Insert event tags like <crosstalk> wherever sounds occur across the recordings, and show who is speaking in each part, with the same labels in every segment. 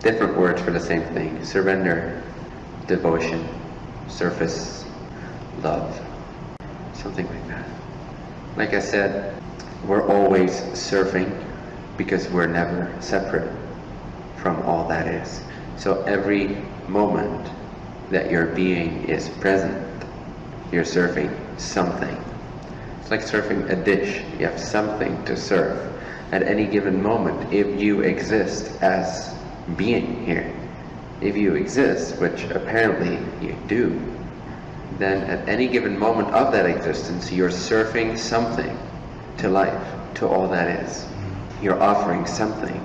Speaker 1: different words for the same thing surrender, devotion, surface, love, something like that. Like I said, we're always surfing because we're never separate from all that is. So every moment that your being is present, you're surfing something. It's like surfing a dish. You have something to surf at any given moment if you exist as being here. If you exist, which apparently you do, then at any given moment of that existence, you're surfing something to life, to all that is. You're offering something.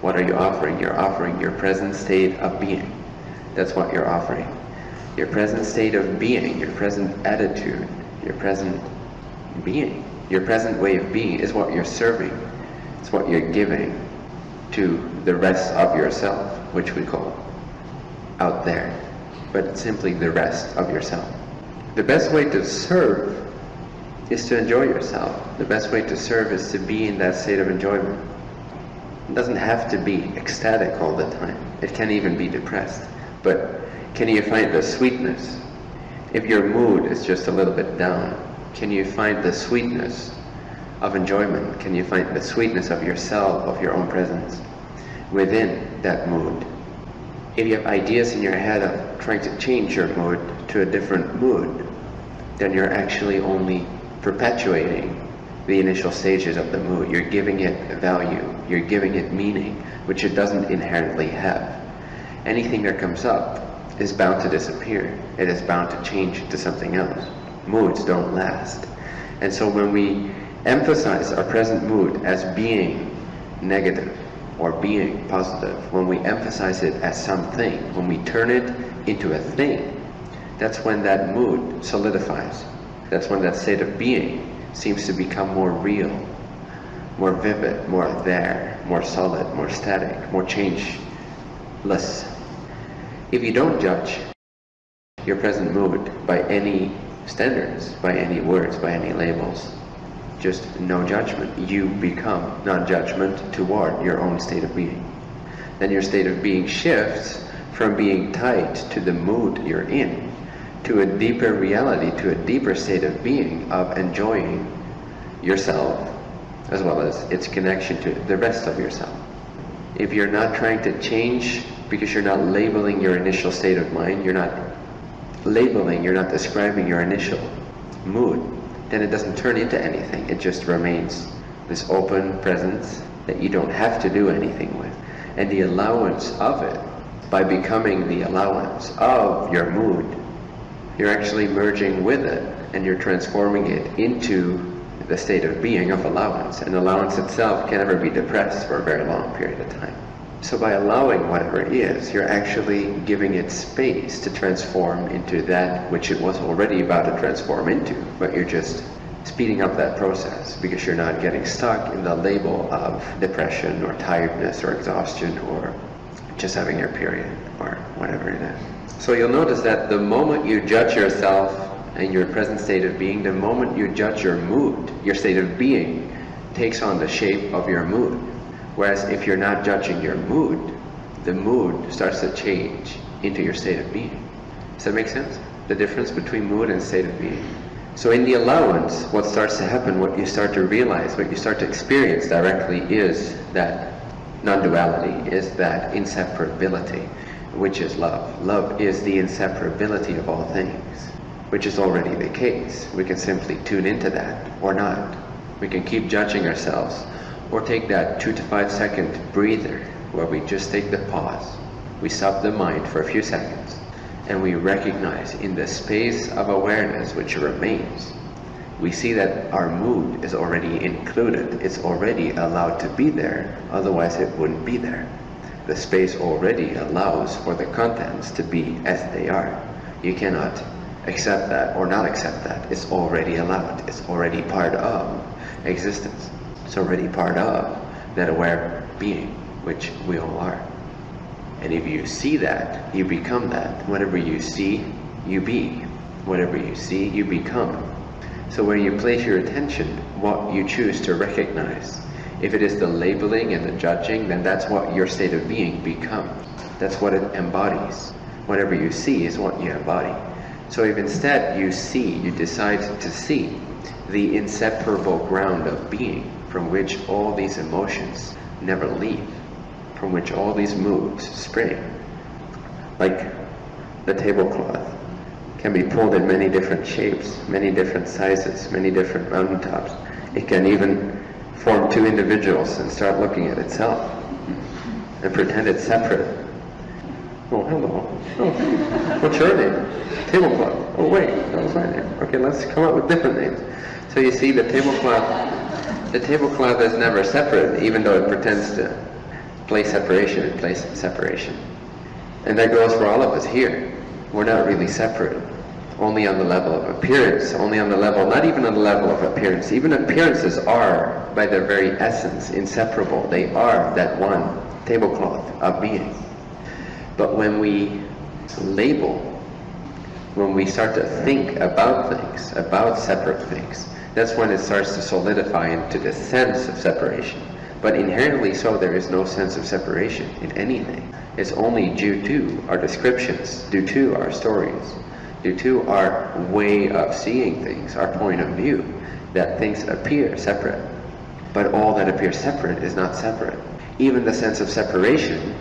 Speaker 1: What are you offering? You're offering your present state of being. That's what you're offering. Your present state of being, your present attitude, your present being, your present way of being is what you're serving. It's what you're giving to the rest of yourself, which we call out there, but simply the rest of yourself. The best way to serve is to enjoy yourself. The best way to serve is to be in that state of enjoyment. It doesn't have to be ecstatic all the time. It can even be depressed. But can you find the sweetness? If your mood is just a little bit down, can you find the sweetness of enjoyment? Can you find the sweetness of yourself, of your own presence within that mood? If you have ideas in your head of trying to change your mood to a different mood, then you're actually only perpetuating the initial stages of the mood. You're giving it value, you're giving it meaning, which it doesn't inherently have. Anything that comes up is bound to disappear. It is bound to change to something else. Moods don't last. And so when we emphasize our present mood as being negative or being positive, when we emphasize it as something, when we turn it into a thing, that's when that mood solidifies. That's when that state of being seems to become more real, more vivid, more there, more solid, more static, more changeless. If you don't judge your present mood by any standards, by any words, by any labels, just no judgment, you become non-judgment toward your own state of being. Then your state of being shifts from being tied to the mood you're in to a deeper reality, to a deeper state of being, of enjoying yourself as well as its connection to the rest of yourself. If you're not trying to change because you're not labeling your initial state of mind, you're not labeling, you're not describing your initial mood, then it doesn't turn into anything. It just remains this open presence that you don't have to do anything with. And the allowance of it, by becoming the allowance of your mood, you're actually merging with it and you're transforming it into the state of being of allowance. And allowance itself can never be depressed for a very long period of time. So by allowing whatever it is, you're actually giving it space to transform into that which it was already about to transform into, but you're just speeding up that process because you're not getting stuck in the label of depression or tiredness or exhaustion or just having your period or whatever it is. So you'll notice that the moment you judge yourself and your present state of being, the moment you judge your mood, your state of being takes on the shape of your mood. Whereas if you're not judging your mood, the mood starts to change into your state of being. Does that make sense? The difference between mood and state of being. So in the allowance, what starts to happen, what you start to realize, what you start to experience directly is that non-duality, is that inseparability, which is love. Love is the inseparability of all things, which is already the case. We can simply tune into that or not. We can keep judging ourselves or take that two to five second breather where we just take the pause. We stop the mind for a few seconds and we recognize in the space of awareness which remains, we see that our mood is already included. It's already allowed to be there, otherwise it wouldn't be there. The space already allows for the contents to be as they are. You cannot accept that or not accept that. It's already allowed. It's already part of existence. It's already part of that aware being, which we all are. And if you see that, you become that. Whatever you see, you be. Whatever you see, you become. So where you place your attention, what you choose to recognize If it is the labeling and the judging, then that's what your state of being becomes. That's what it embodies. Whatever you see is what you embody. So if instead you see, you decide to see the inseparable ground of being from which all these emotions never leave, from which all these moods spring, like the tablecloth can be pulled in many different shapes, many different sizes, many different mountaintops. It can even form two individuals and start looking at itself and pretend it's separate. Oh, hello. Oh, what's your name? Tablecloth. Oh, wait, that was my name. Okay, let's come up with different names. So you see, the tablecloth, the tablecloth is never separate, even though it pretends to play separation. and place separation. And that goes for all of us here. We're not really separate only on the level of appearance, only on the level, not even on the level of appearance. Even appearances are, by their very essence, inseparable. They are that one tablecloth of being. But when we label, when we start to think about things, about separate things, that's when it starts to solidify into the sense of separation. But inherently so, there is no sense of separation in anything. It's only due to our descriptions, due to our stories, due to our way of seeing things, our point of view, that things appear separate. But all that appears separate is not separate. Even the sense of separation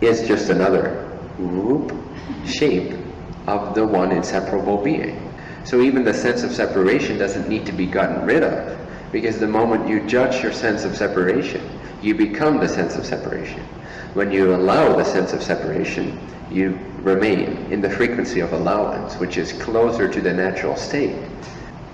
Speaker 1: is just another whoop, shape of the one inseparable being. So even the sense of separation doesn't need to be gotten rid of, because the moment you judge your sense of separation, you become the sense of separation. When you allow the sense of separation, you remain in the frequency of allowance, which is closer to the natural state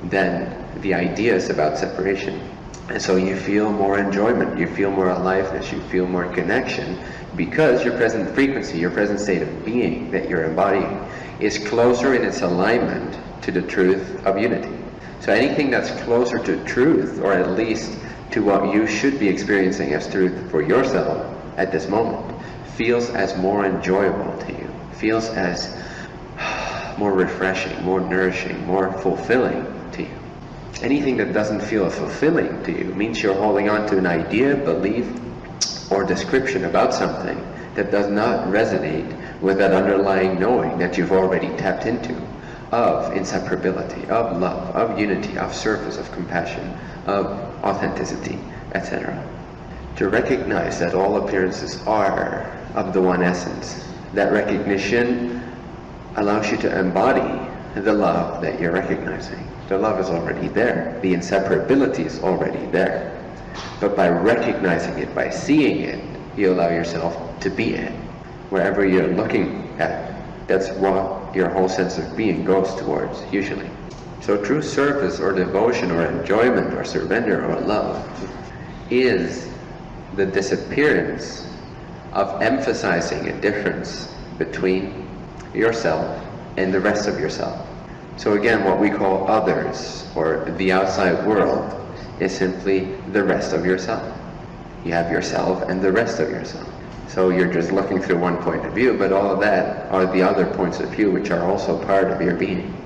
Speaker 1: than the ideas about separation. And so you feel more enjoyment, you feel more aliveness, you feel more connection because your present frequency, your present state of being that you're embodying is closer in its alignment to the truth of unity. So anything that's closer to truth, or at least to what you should be experiencing as truth for yourself at this moment, feels as more enjoyable to you, feels as <sighs> more refreshing, more nourishing, more fulfilling to you. Anything that doesn't feel fulfilling to you means you're holding on to an idea, belief, or description about something that does not resonate with that underlying knowing that you've already tapped into of inseparability, of love, of unity, of service, of compassion, of authenticity, etc. To recognize that all appearances are of the one essence. That recognition allows you to embody the love that you're recognizing. The love is already there. The inseparability is already there. But by recognizing it, by seeing it, you allow yourself to be it. Wherever you're looking at, that's what your whole sense of being goes towards, usually. So true service or devotion or enjoyment or surrender or love is the disappearance of emphasizing a difference between yourself and the rest of yourself. So again, what we call others or the outside world is simply the rest of yourself. You have yourself and the rest of yourself. So you're just looking through one point of view, but all of that are the other points of view which are also part of your being.